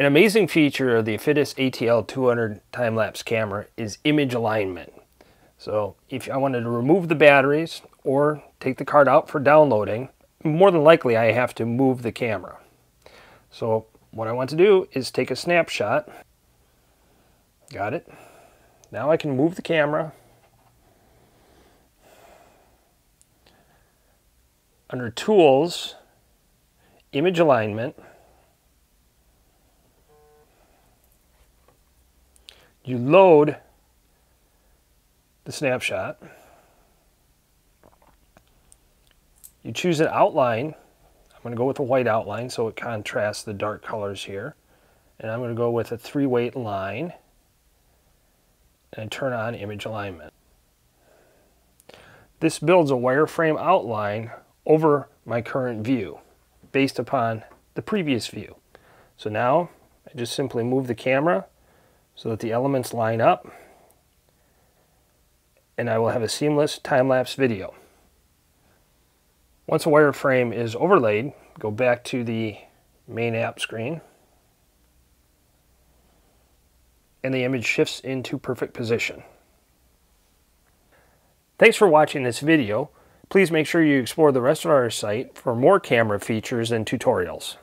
An amazing feature of the Afidus ATL 200 time-lapse camera is image alignment. So if I wanted to remove the batteries or take the card out for downloading, more than likely I have to move the camera. So what I want to do is take a snapshot. Got it. Now I can move the camera. Under Tools, Image Alignment, you load the snapshot. You choose an outline. I'm going to go with a white outline so it contrasts the dark colors here. And I'm going to go with a three-weight line and turn on image alignment. This builds a wireframe outline over my current view based upon the previous view. So now I just simply move the camera so that the elements line up and I will have a seamless time-lapse video. Once a wireframe is overlaid, go back to the main app screen and the image shifts into perfect position. Thanks for watching this video. Please make sure you explore the rest of our site for more camera features and tutorials.